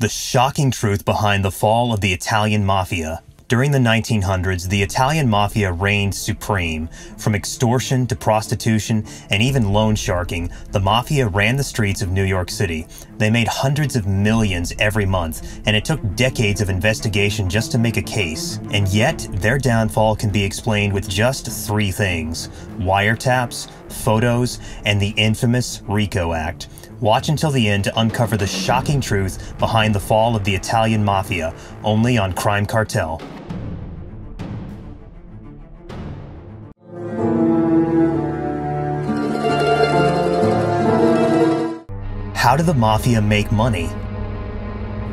The shocking truth behind the fall of the Italian Mafia. During the 1900s, the Italian Mafia reigned supreme. From extortion to prostitution and even loan sharking, the Mafia ran the streets of New York City. They made hundreds of millions every month, and it took decades of investigation just to make a case. And yet, their downfall can be explained with just three things wiretaps, photos, and the infamous RICO Act. Watch until the end to uncover the shocking truth behind the fall of the Italian Mafia, only on Crime Cartel. How did the Mafia make money?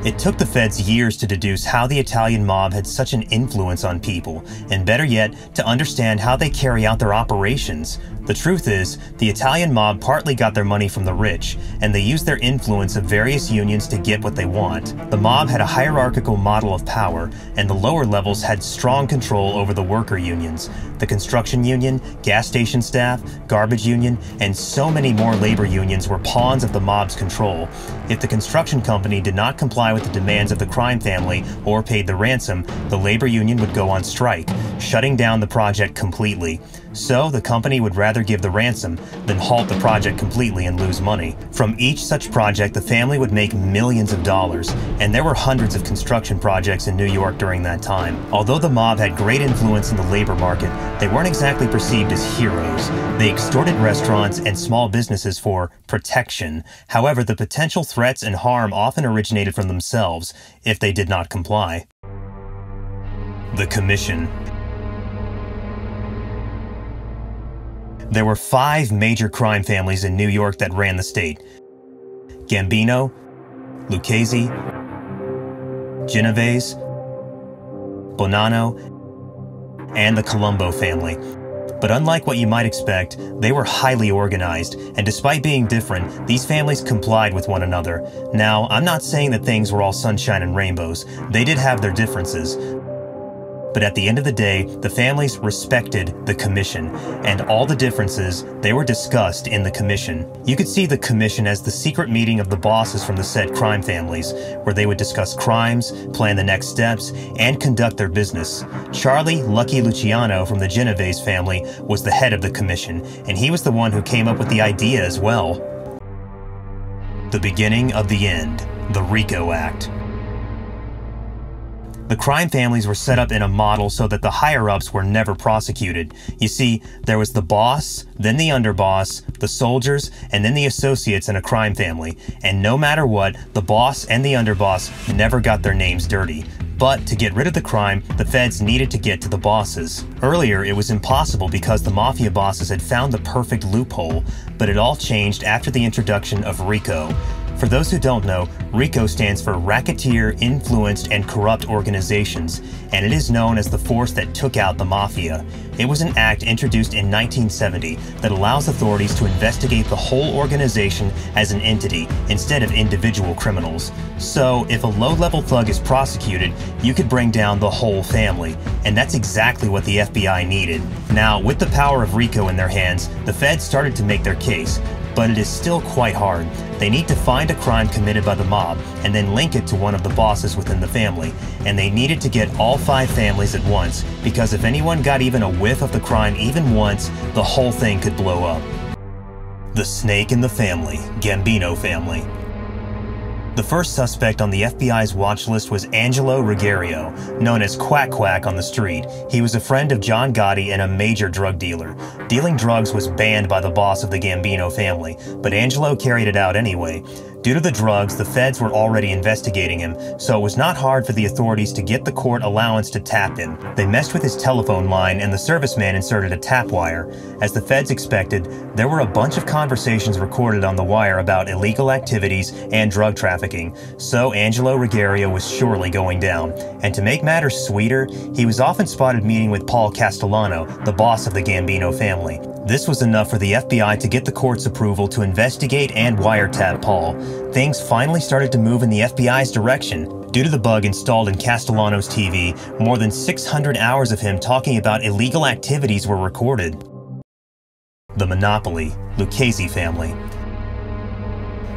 It took the feds years to deduce how the Italian mob had such an influence on people, and better yet, to understand how they carry out their operations. The truth is, the Italian mob partly got their money from the rich, and they used their influence of various unions to get what they want. The mob had a hierarchical model of power, and the lower levels had strong control over the worker unions. The construction union, gas station staff, garbage union, and so many more labor unions were pawns of the mob's control. If the construction company did not comply with the demands of the crime family or paid the ransom, the labor union would go on strike, shutting down the project completely. So the company would rather give the ransom than halt the project completely and lose money. From each such project, the family would make millions of dollars, and there were hundreds of construction projects in New York during that time. Although the mob had great influence in the labor market, they weren't exactly perceived as heroes. They extorted restaurants and small businesses for protection. However, the potential threats and harm often originated from themselves if they did not comply. The Commission There were five major crime families in New York that ran the state Gambino, Lucchese, Genovese, Bonanno, and the Colombo family. But unlike what you might expect, they were highly organized, and despite being different, these families complied with one another. Now, I'm not saying that things were all sunshine and rainbows. They did have their differences, but at the end of the day, the families respected the commission, and all the differences, they were discussed in the commission. You could see the commission as the secret meeting of the bosses from the said crime families, where they would discuss crimes, plan the next steps, and conduct their business. Charlie Lucky Luciano from the Genovese family was the head of the commission, and he was the one who came up with the idea as well. The beginning of the end, the RICO Act. The crime families were set up in a model so that the higher ups were never prosecuted. You see, there was the boss, then the underboss, the soldiers, and then the associates in a crime family. And no matter what, the boss and the underboss never got their names dirty. But to get rid of the crime, the feds needed to get to the bosses. Earlier, it was impossible because the mafia bosses had found the perfect loophole, but it all changed after the introduction of RICO. For those who don't know, RICO stands for Racketeer Influenced and Corrupt Organizations, and it is known as the force that took out the Mafia. It was an act introduced in 1970 that allows authorities to investigate the whole organization as an entity instead of individual criminals. So, if a low level thug is prosecuted, you could bring down the whole family, and that's exactly what the FBI needed. Now, with the power of RICO in their hands, the feds started to make their case, but it is still quite hard. They need to find a crime committed by the mob and then link it to one of the bosses within the family, and they needed to get all five families at once because if anyone got even a whiff of the crime even once, the whole thing could blow up. The Snake in the Family, Gambino Family. The first suspect on the FBI's watch list was Angelo Ruggiero, known as Quack Quack on the street. He was a friend of John Gotti and a major drug dealer. Dealing drugs was banned by the boss of the Gambino family, but Angelo carried it out anyway. Due to the drugs, the feds were already investigating him, so it was not hard for the authorities to get the court allowance to tap him. They messed with his telephone line and the serviceman inserted a tap wire. As the feds expected, there were a bunch of conversations recorded on the wire about illegal activities and drug trafficking, so Angelo Ruggiero was surely going down. And to make matters sweeter, he was often spotted meeting with Paul Castellano, the boss of the Gambino family. This was enough for the FBI to get the court's approval to investigate and wiretap Paul. Things finally started to move in the FBI's direction. Due to the bug installed in Castellano's TV, more than 600 hours of him talking about illegal activities were recorded. The Monopoly, Lucchese family.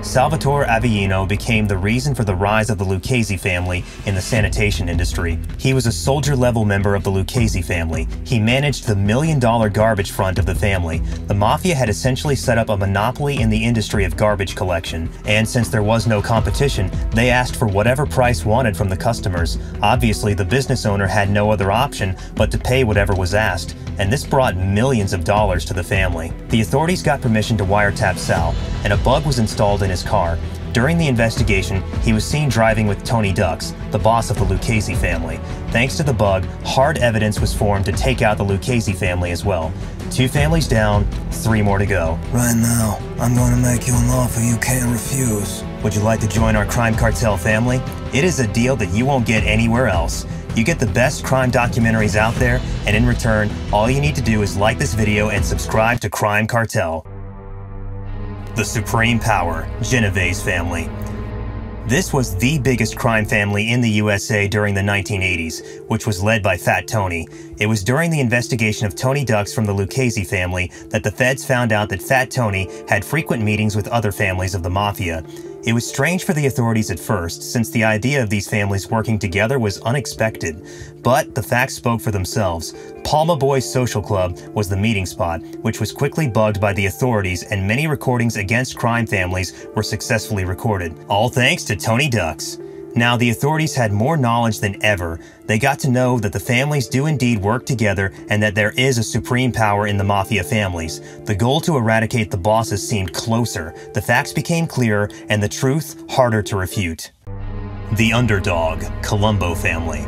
Salvatore Avellino became the reason for the rise of the Lucchese family in the sanitation industry. He was a soldier level member of the Lucchese family. He managed the million dollar garbage front of the family. The mafia had essentially set up a monopoly in the industry of garbage collection, and since there was no competition, they asked for whatever price wanted from the customers. Obviously, the business owner had no other option but to pay whatever was asked, and this brought millions of dollars to the family. The authorities got permission to wiretap Sal, and a bug was installed in his car. During the investigation, he was seen driving with Tony Ducks, the boss of the Lucchese family. Thanks to the bug, hard evidence was formed to take out the Lucchese family as well. Two families down, three more to go. Right now, I'm going to make you an offer you can't refuse. Would you like to join our crime cartel family? It is a deal that you won't get anywhere else. You get the best crime documentaries out there, and in return, all you need to do is like this video and subscribe to Crime Cartel. The Supreme Power, Genovese Family. This was the biggest crime family in the USA during the 1980s, which was led by Fat Tony. It was during the investigation of Tony Ducks from the Lucchese family that the feds found out that Fat Tony had frequent meetings with other families of the mafia. It was strange for the authorities at first, since the idea of these families working together was unexpected. But the facts spoke for themselves. Palma Boys Social Club was the meeting spot, which was quickly bugged by the authorities, and many recordings against crime families were successfully recorded. All thanks to Tony Ducks. Now, the authorities had more knowledge than ever. They got to know that the families do indeed work together and that there is a supreme power in the mafia families. The goal to eradicate the bosses seemed closer, the facts became clearer, and the truth harder to refute. The underdog, Colombo family.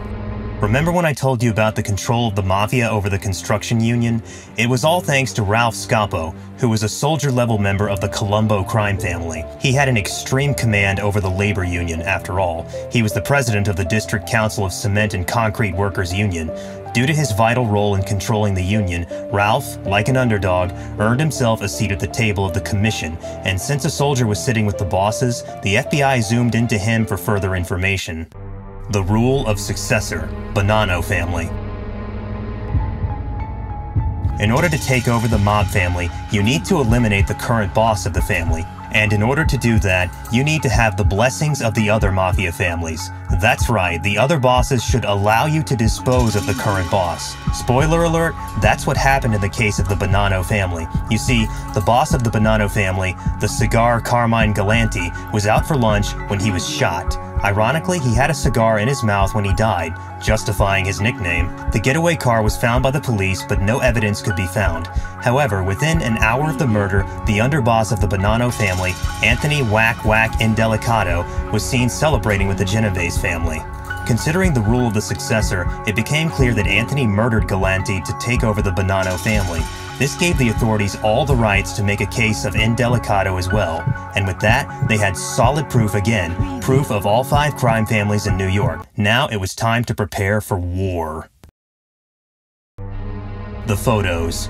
Remember when I told you about the control of the mafia over the construction union? It was all thanks to Ralph Scopo, who was a soldier level member of the Colombo crime family. He had an extreme command over the labor union, after all. He was the president of the District Council of Cement and Concrete Workers Union. Due to his vital role in controlling the union, Ralph, like an underdog, earned himself a seat at the table of the commission, and since a soldier was sitting with the bosses, the FBI zoomed into him for further information. The Rule of Successor, Bonanno Family. In order to take over the mob family, you need to eliminate the current boss of the family. And in order to do that, you need to have the blessings of the other mafia families. That's right, the other bosses should allow you to dispose of the current boss. Spoiler alert, that's what happened in the case of the Bonanno family. You see, the boss of the Bonanno family, the cigar Carmine Galante, was out for lunch when he was shot. Ironically, he had a cigar in his mouth when he died, justifying his nickname. The getaway car was found by the police, but no evidence could be found. However, within an hour of the murder, the underboss of the Bonanno family, Anthony Whack Whack Indelicato, was seen celebrating with the Genovese family. Considering the rule of the successor, it became clear that Anthony murdered Galante to take over the Bonanno family. This gave the authorities all the rights to make a case of indelicato as well, and with that, they had solid proof again, proof of all five crime families in New York. Now it was time to prepare for war. The photos.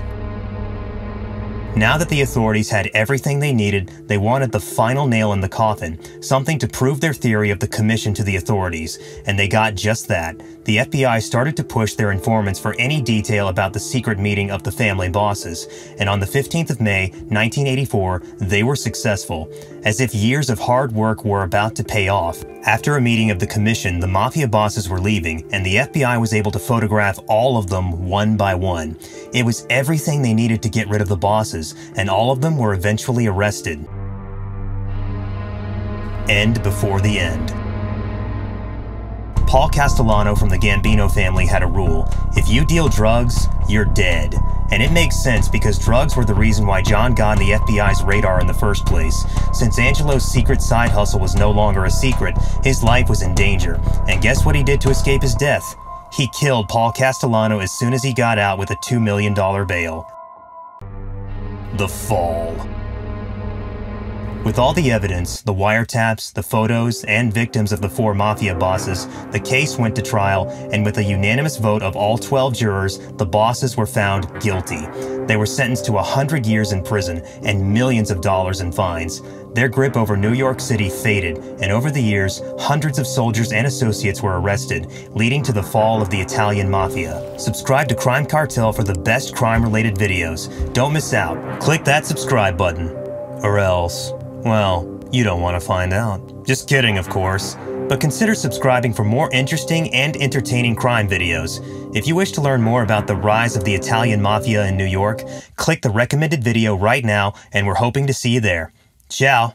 Now that the authorities had everything they needed, they wanted the final nail in the coffin, something to prove their theory of the commission to the authorities, and they got just that. The FBI started to push their informants for any detail about the secret meeting of the family bosses, and on the 15th of May, 1984, they were successful, as if years of hard work were about to pay off. After a meeting of the commission, the mafia bosses were leaving, and the FBI was able to photograph all of them one by one. It was everything they needed to get rid of the bosses, and all of them were eventually arrested. End before the end. Paul Castellano from the Gambino family had a rule if you deal drugs, you're dead. And it makes sense because drugs were the reason why John got on the FBI's radar in the first place. Since Angelo's secret side hustle was no longer a secret, his life was in danger. And guess what he did to escape his death? He killed Paul Castellano as soon as he got out with a $2 million bail. The Fall. With all the evidence, the wiretaps, the photos, and victims of the four mafia bosses, the case went to trial, and with a unanimous vote of all 12 jurors, the bosses were found guilty. They were sentenced to 100 years in prison and millions of dollars in fines. Their grip over New York City faded, and over the years, hundreds of soldiers and associates were arrested, leading to the fall of the Italian mafia. Subscribe to Crime Cartel for the best crime related videos. Don't miss out. Click that subscribe button. Or else, well, You don't want to find out. Just kidding, of course. But consider subscribing for more interesting and entertaining crime videos. If you wish to learn more about the rise of the Italian Mafia in New York, click the recommended video right now, and we're hoping to see you there. Ciao.